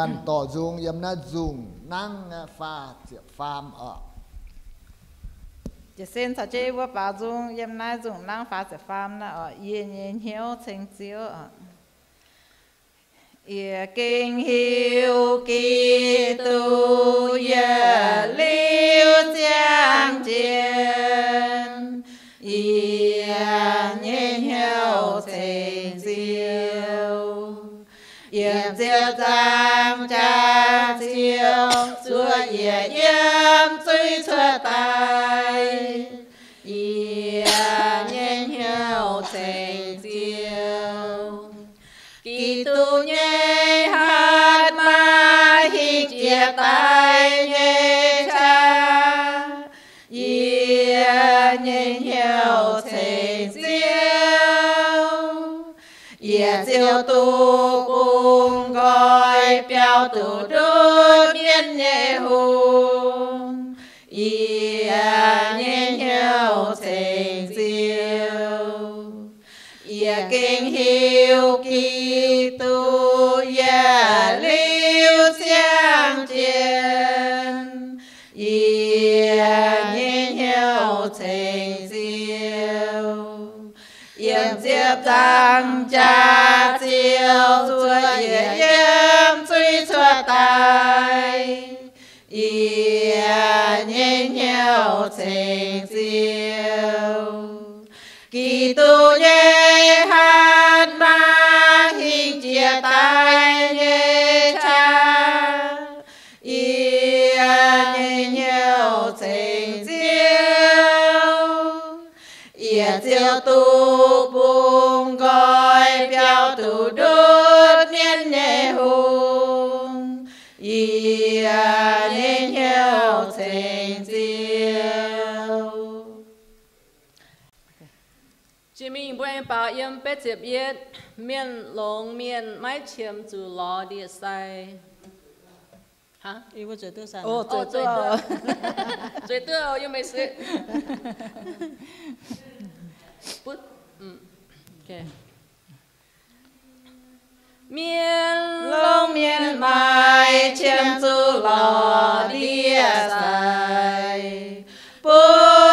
วันต่อจุงยำนาจุงนั่งฟ้าเจียฟาร์มอ่ะ chỉ xin sao chế vô bảo dung yếm nai dung năng phá sẽ phàm na ở yên yên hiếu thành chiếu ở Ia kinh hiếu kỳ tu ya liu giang Chúa ia yếm suy chúa tài Ia nhiên hiếu thành chiếu Kỳ tu nhé, hát ma hi chia tay nhé cha. Ia nhiên hiếu thành chiếu Ia diệu tu cùng gọi biểu tu đốt miên nhẹ hồn Ia nhẹ nhau thành diệu Ia kinh hiếu kỳ tu Ia liu sang chiến Ia nhẹ nhau thành diệu. Yếm diệp tăng cha chiêu tuổi yếm thành diệu. Kỳ tu nhé hát ba hình chia tay nhé cha. Yên nhiên thành diệu. Yên diệu tu bùng gọi biểu tu đốt miên nhẹ hùng. Ia mai ba yếm bé chép yết miên long miên mai chiếm chủ lo đi sai. Hả? Yêu có tuổi tư sao ồ tuổi tư tuổi tư ồ yêu mấy sự ừ. miên long miên mai chiếm chủ lo đi sai. Bút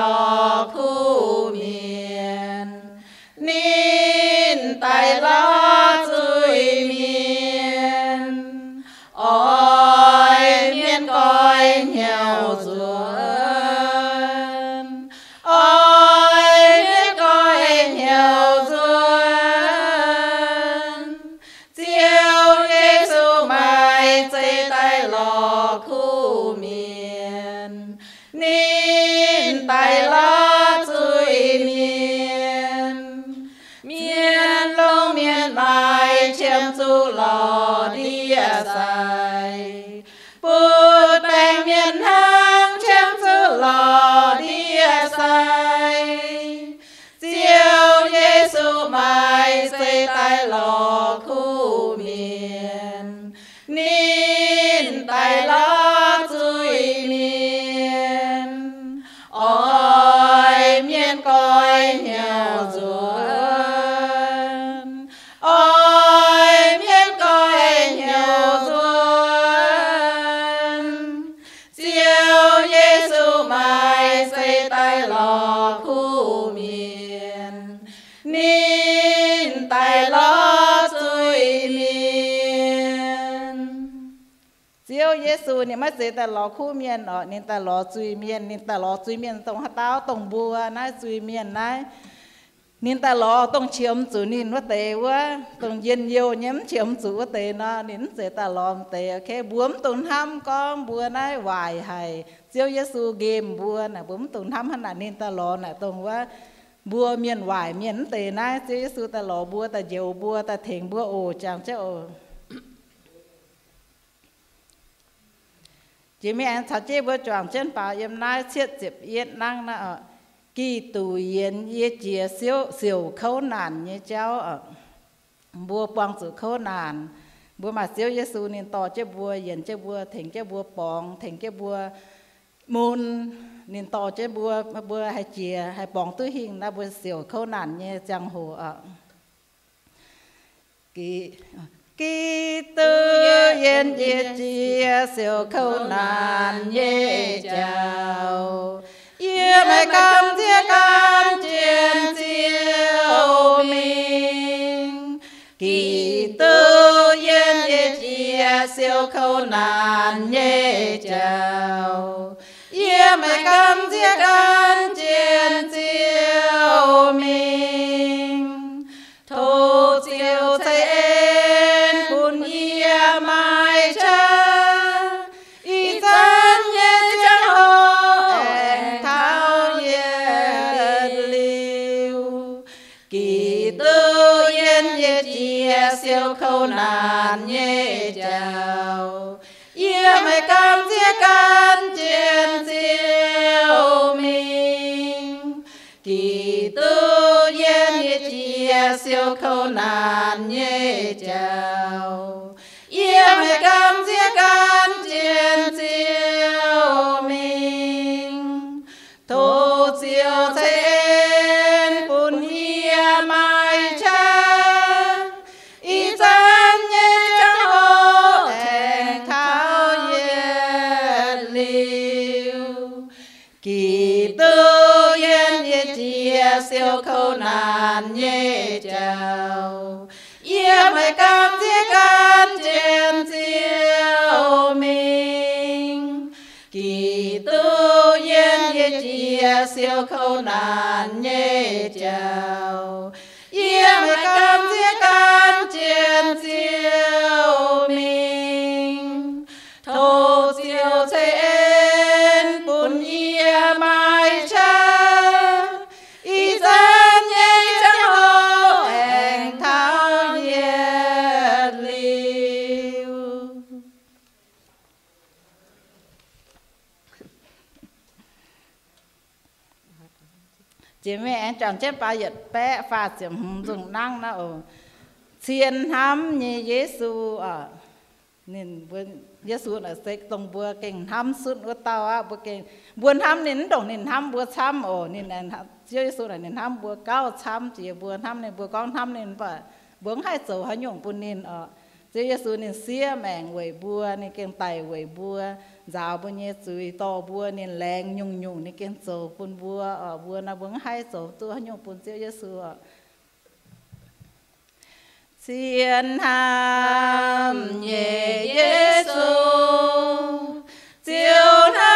주시옵소서. ตัวเนี่ยไม่เสียแต่หลอคู่เมียนเนาะนี่แต่หลอจุยเมียนนี่แต่หลอจุยเมียนตรงหัวเต้าตรงบัวนะจุยเมียนนะนี่แต่หลอต้องเชื่อมจุนี่ว่าเตว่าตรงเย็นเยียวเนี้ยเชื่อมจุว่าเตนะนี่เสียแต่หลอมเตโอเคบวมตุนห้ามก้องบัวนะวายให้เจียวเยซูเกมบัวน่ะบวมตุนห้ามขนาดนี่แต่หลอน่ะตรงว่าบัวเมียนวายเมียนเตนะเจียวเยซูแต่หลอบัวแต่เยียวบัวแต่เถงบัวโอจังเจ้า chỉ mi anh thật chế bữa chọn chân bảo em nay siết dịp yên năng na ở kỳ tù yên ye chia siêu siêu khâu nàn như cháu ở bùa quang sự khâu nàn bùa mà siêu Giêsu nên to chế bùa yên chế bùa thỉnh chế bùa bóng thỉnh chế bùa môn nên to chế bùa bùa hay chia hay bóng tư hình là bùa siêu khâu nàn như giang hồ ở kỳ kỳ tư yên yên chia siêu khâu nản nhé chào. Yên mày cam chia cam chiến chiêu mình. Kỳ tư yên yên chia siêu khâu nản nhé chào. Yên mày cam chia cam chiến chiêu mình. Nhé chào yên mày cam chia can chiến siêu mình. Kỳ tư yên như chia siêu khâu nạn như chào. Nàn chào. Yên mày cam chia can trên siêu mình. Kỳ tu yên yết chia siêu khâu nàn nhé chào. Chỉ mẹ anh chọn chết ba giật bé, pha xiểm dùng năng nó ở thiên hâm như Giêsu ở nên buồn Giêsu là sẽ tông bùa kinh hâm sút của tao á bùa kinh. Buồn hâm nên đồng nên hâm bùa chăm ở nên là Giêsu là nên hâm bùa cao chăm chỉ buồn hâm nên bùa con hâm nên phải buông hai dấu hai nhung bùn nên ờ Giêsu nên xia mèng quẩy bùa nên kinh tài quẩy bùa giáo bùa nhé chui to bùa nên leng nhung nhung nên kiến sổ bùn bùa ở bùa na buông hai sổ tu hai nhung bùn Giêsu ờ Thiên ham nhẹ Giêsu Chiều nam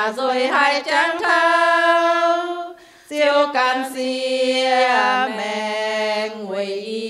giang rồi hai trang thao siêu can xia mẹ nguyện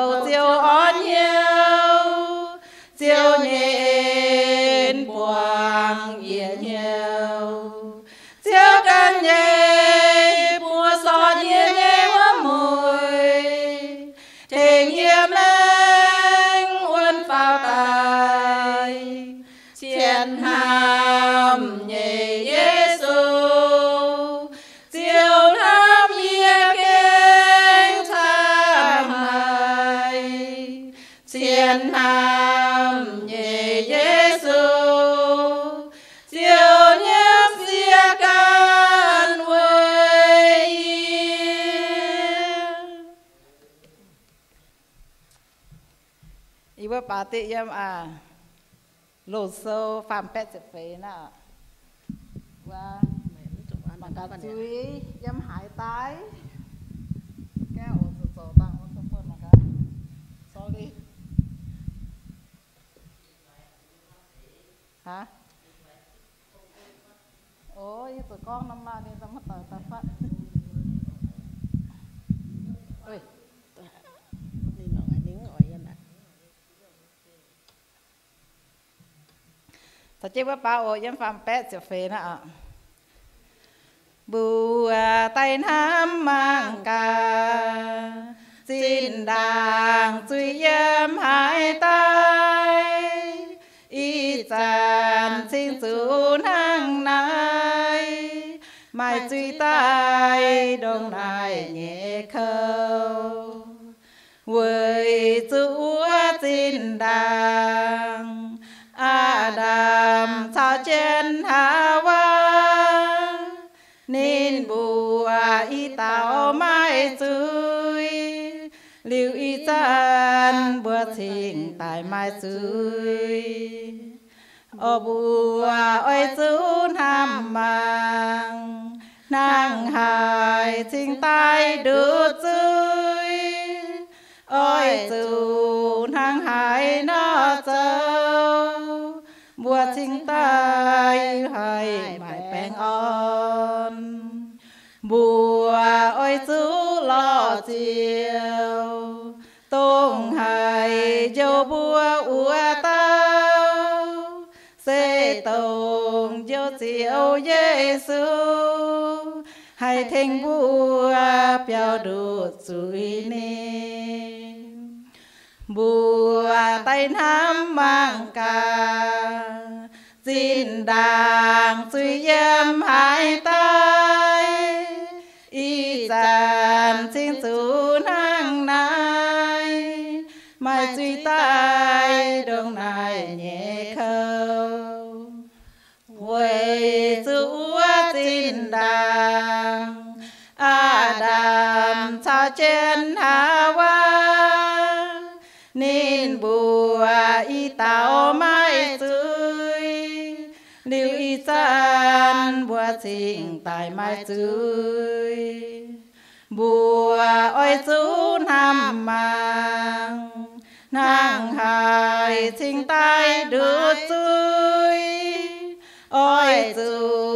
thiên ham Giêsu chiều nam nhẹ kinh tham hay thiên nam nhẹ Giêsu chiều nhiễm xia can quê Ibu pati yam a lô sơ phạm bé sẽ phê nà. Và mà cả chuối yếm hải tái. Cái ô tô tổ tăng ô tô phun mà cả. Sorry. Hả? Ôi, tụi con năm nay đi ra mất tờ phát. Ui ta chế bá ba ô yếm phàm bé sẽ phê na ạ. Bùa tay nam mang ca xin đàng suy yếm hải tay. Y tràn xin chú năng nai, mai suy tay đông nai nhé thịnh tại mai tươi. Ô bùa ôi chú nam mang nàng hài chính tay đưa tươi. Ôi dù nàng hài nó châu bùa chính tay hài mãi bèn on. Bùa ôi chú lo chiều chiều Giêsu hay thênh bùa biểu đột suy nê bùa tay nam mang ca xin đàng suy yếm hai tay. Y giàn đàm Adam cha hà Hawa. Nên bùa y tao mai tươi. Liu y san bùa sinh tại mai tươi. Bùa ôi chú nam mang nàng hài sinh tay đưa tươi. Ôi chú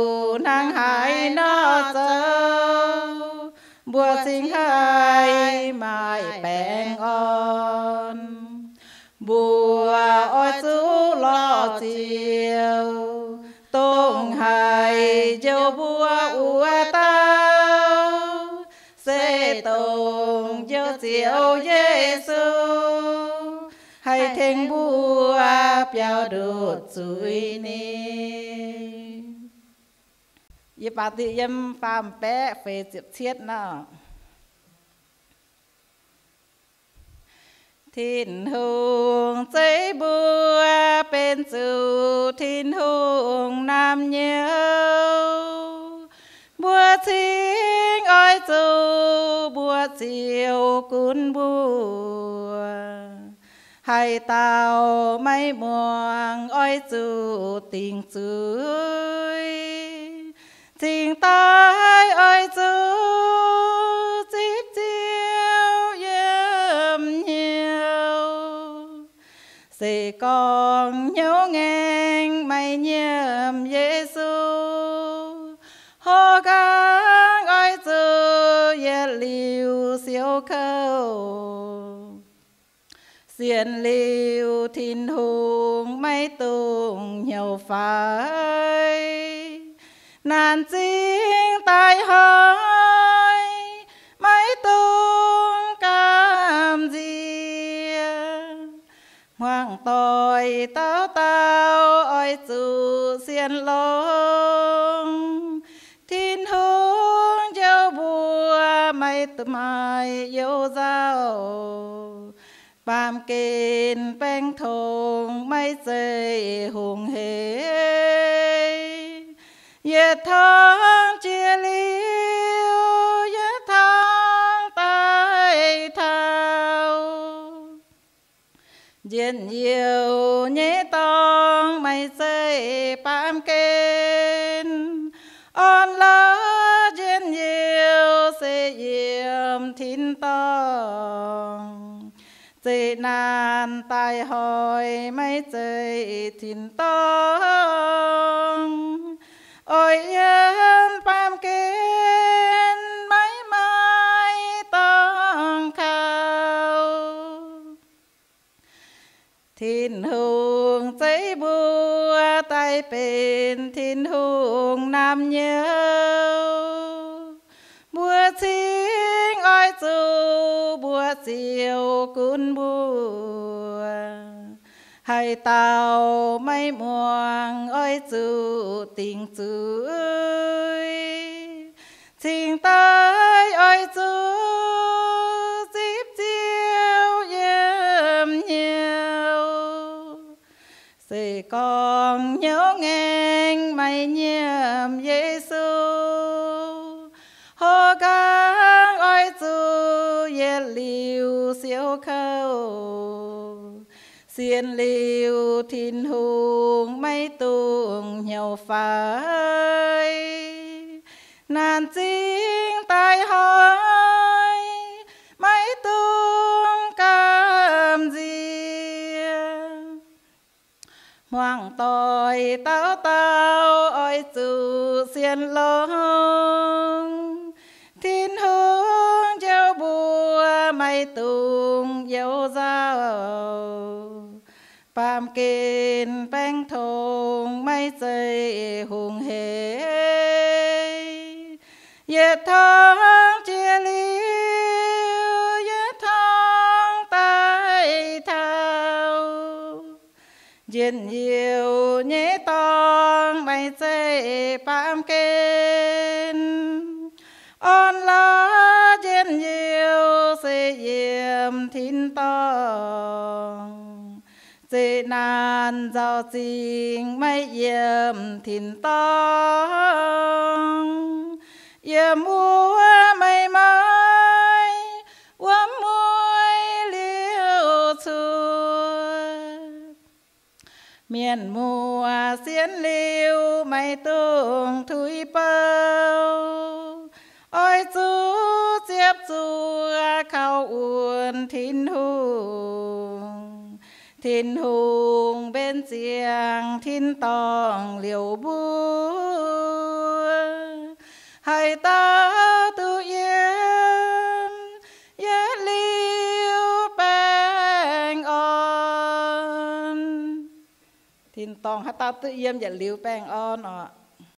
bùa ôi chú lo chiều tung hai dâu bùa ua tao sẽ tung dâu chiều Giêsu hay thênh bùa biểu đột suy ni ยี่ปาติยมฟามแปะเฟเจ็บเชียดเนาะ thiên hùng giấy bùa bên dù thiên hùng nam nhớ, bùa chính ôi dù bùa chiều cún bùa. Hai tàu mây muồng ôi dù tình dưới. Tình ta còn nhớ ngang mày nhầm Giêsu hô ca ơi chú yết liu siêu khâu. Xiên liu thiên hùng, mây tung nhiều phái chủ lòng thiên hướng giao bùa mây tụi mai yêu giao bàm kín beng thùng mây dây hùng hề. Yết thang chia liu Yết thang tay thao. Diện nhiều nhé pam kên on lỡ jen yêu se yếm thiên tông Tị nàn tai hồi mấy chơi thiên tông Ôi yêu bùa bên thiên hùng nam nhớ bùa chính oi dù, bùa chiều cún bùa. Hai tàu mấy muang oi dù tình chú ngang mày nhiễm Giêsu hô ca ôi chú ye liu siêu khâu. Xiên liu thiên hùng mấy tuồng nhau phai. Nàn chính tai hỏi mấy tuồng cam gì hoàng tội tao tao tiền long thiên hướng gieo bùa mây tùng dấu dao Phạm kên bánh thùng mây dây hùng hề. Yết thong chia liu, yết thong tay thao. Diện nhiên mày dây kên on lá trên nhiều sẽ yếm thiên tong sẽ nan giao chính mày yếm thiên tong yếm mua เมียนมัวเสียนเลียวไม่ตุงถุยเป้าอ้อยจูเจียบจูเข้าอุ่นทินหุงทินหุงเป็นเสียงทินตองเหลียวบัวให้ตา ตองฮัตตาตุเยี่ยมอย่าลิ้วแป้งอ้อนอ่ะ